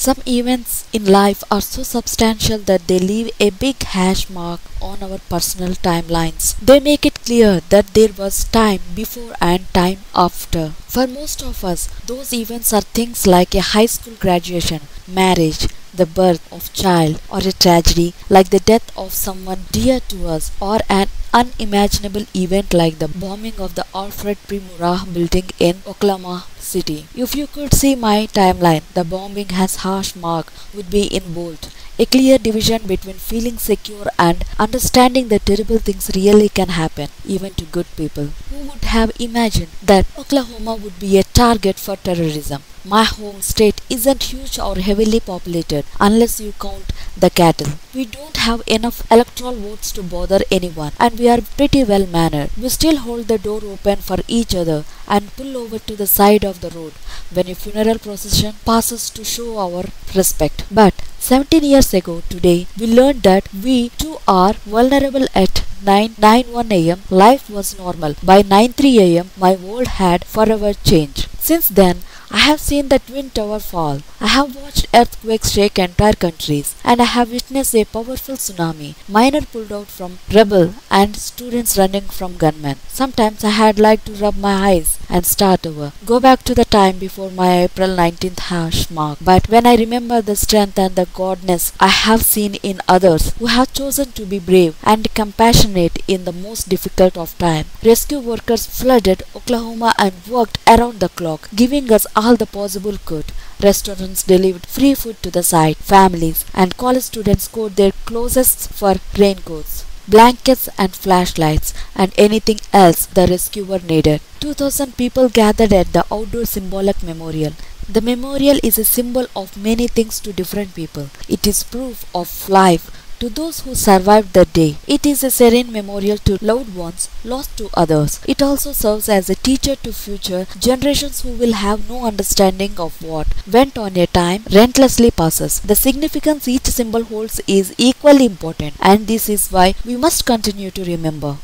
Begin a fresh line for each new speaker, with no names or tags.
Some events in life are so substantial that they leave a big hash mark on our personal timelines. They make it clear that there was time before and time after. For most of us, those events are things like a high school graduation, marriage, the birth of child or a tragedy like the death of someone dear to us or an unimaginable event like the bombing of the Alfred P. Murrah building in Oklahoma City. If you could see my timeline, the bombing has harsh mark would be in bold. A clear division between feeling secure and understanding that terrible things really can happen, even to good people. Who would have imagined that Oklahoma would be a target for terrorism? My home state isn't huge or heavily populated unless you count the cattle. We don't have enough electoral votes to bother anyone and we are pretty well mannered. We still hold the door open for each other and pull over to the side of the road when a funeral procession passes to show our respect. But 17 years ago today, we learned that we too are vulnerable at 9 9 am. Life was normal. By 9 3 am, my world had forever changed. Since then, I have seen the Twin Tower fall. I have watched earthquakes shake entire countries, and I have witnessed a powerful tsunami. Miner pulled out from rebel and students running from gunmen. Sometimes I had liked to rub my eyes and start over. Go back to the time before my April 19th hash mark. But when I remember the strength and the godness I have seen in others who have chosen to be brave and compassionate in the most difficult of time, rescue workers flooded Oklahoma and worked around the clock, giving us all the possible good. Restaurants delivered free food to the site. Families and college students scored their closest for raincoats blankets and flashlights and anything else the rescuer needed. 2000 people gathered at the outdoor symbolic memorial. The memorial is a symbol of many things to different people. It is proof of life to those who survived the day. It is a serene memorial to loved ones lost to others. It also serves as a teacher to future generations who will have no understanding of what went on a time relentlessly passes. The significance each symbol holds is equally important and this is why we must continue to remember.